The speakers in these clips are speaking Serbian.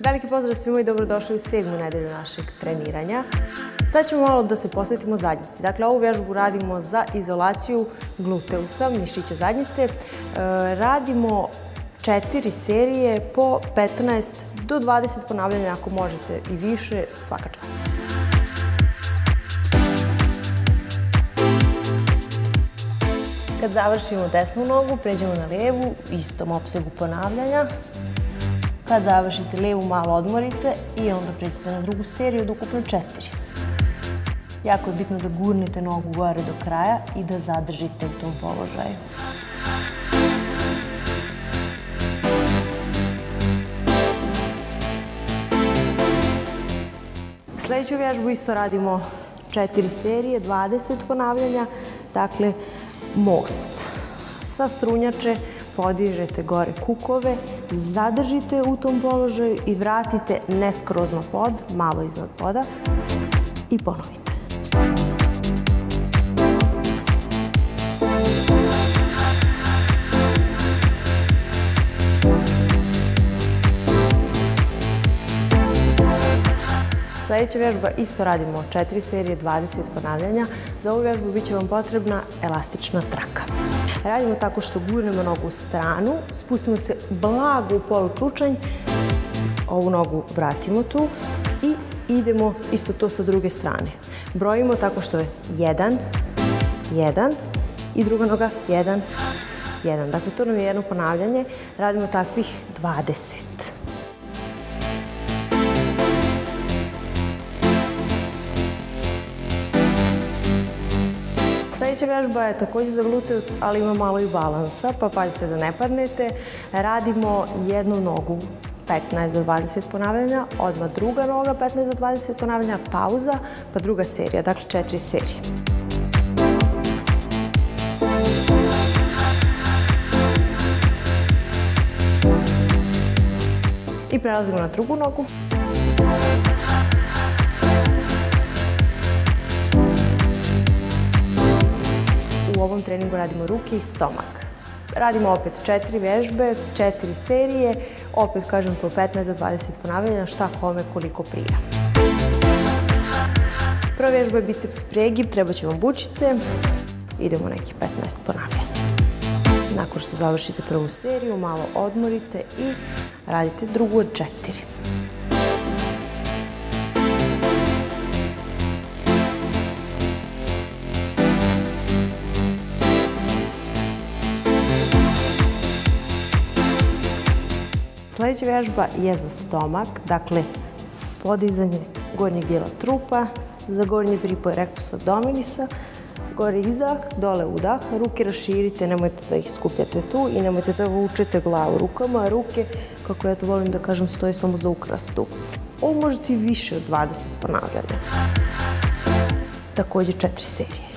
Veliki pozdrav svima i dobrodošli u sedmu nedelju našeg treniranja. Sad ćemo malo da se posvetimo zadnjici. Dakle, ovu vežbu radimo za izolaciju gluteusa, mišića zadnjice. E, radimo četiri serije po 15 do 20 ponavljanja, ako možete i više, svaka čast. Kad završimo desnu nogu, pređemo na levu, istom opsegu ponavljanja. Kad završite levu, malo odmorite i onda pređete na drugu seriju od ukupno četiri. Jako je bitno da gurnete nogu gore do kraja i da zadržite u tom položaju. Sledeću vježbu isto radimo četiri serije, 20 ponavljanja, dakle most. Sa strunjače podižete gore kukove, zadržite u tom položaju i vratite ne skroz na pod, malo iznad poda i ponovite. Sledeća vježba isto radimo 4 serije, 20 ponavljanja. Za ovu vježbu bit će vam potrebna elastična traka. Radimo tako što gurnemo nogu u stranu, spustimo se blago u polu čučanj, ovu nogu vratimo tu i idemo isto to sa druge strane. Brojimo tako što je 1, 1 i druga noga 1, 1. Dakle, to nam je jedno ponavljanje. Radimo takvih 20. Sledeća vežba je takođe za gluteus, ali ima malo i balansa, pa pazite da ne padnete. Radimo jednu nogu 15 do 20 ponavljanja, odmah druga noga 15 do 20 ponavljanja, pauza, pa druga serija, dakle četiri serije. I prelazimo na drugu nogu. U ovom treningu radimo ruke i stomak. Radimo opet četiri vežbe, četiri serije, opet kažem po 15 do 20 ponavljanja, šta kome koliko prija. Prva vežba je biceps pregib, treba će vam bučice, idemo neki 15 ponavljanja. Nakon što završite prvu seriju, malo odmorite i radite drugu od četiri. Sledeća vežba je za stomak, dakle podizanje gornjeg dijela trupa, za gornji pripoj rectus abdominisa, gore izdah, dole udah, ruke raširite, nemojte da ih skupljate tu i nemojte da vučete glavu rukama, ruke, kako ja to volim da kažem, stoje samo za ukrastu. Ovo možete i više od 20 ponavljanja. Takođe četiri serije.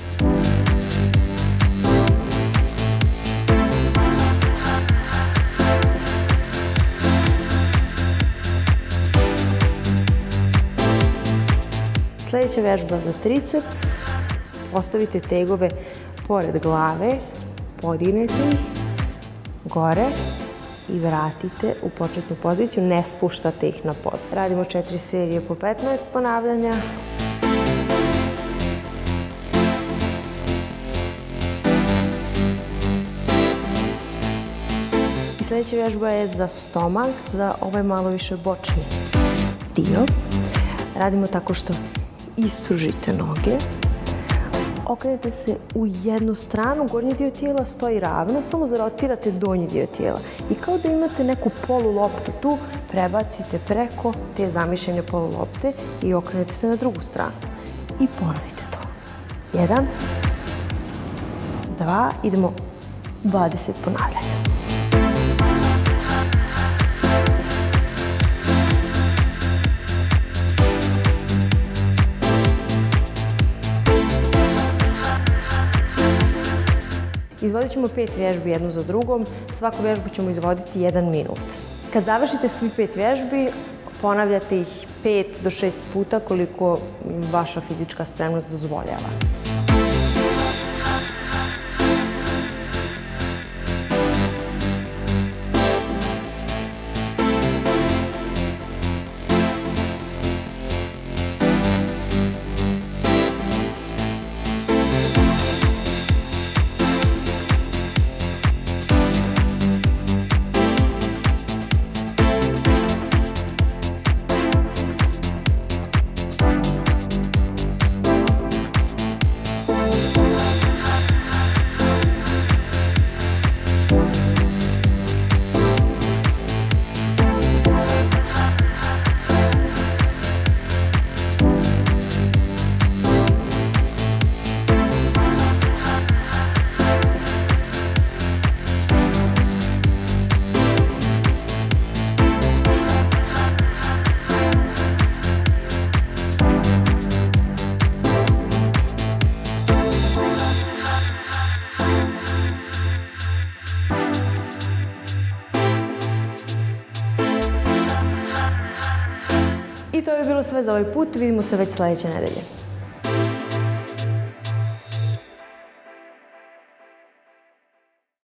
Sledeća vežba za triceps. Postavite tegove pored glave, podignete ih gore i vratite u početnu poziciju, ne spuštate ih na pod. Radimo četiri serije po 15 ponavljanja. I sledeća vežba je za stomak, za ovaj malo više bočni dio. Radimo tako što ispružite noge, okrenete se u jednu stranu, gornji dio tijela stoji ravno, samo zarotirate donji dio tijela. I kao da imate neku polu loptu tu, prebacite preko te zamišljene polu lopte i okrenete se na drugu stranu. I ponovite to. Jedan, dva, idemo 20 ponavljanja. Izvodit ćemo pet vježbi jednu za drugom. Svaku vježbu ćemo izvoditi jedan minut. Kad završite svi pet vježbi, ponavljate ih pet do šest puta koliko vaša fizička spremnost dozvoljava. To je bilo sve za ovaj put. Vidimo se već sledeće nedelje.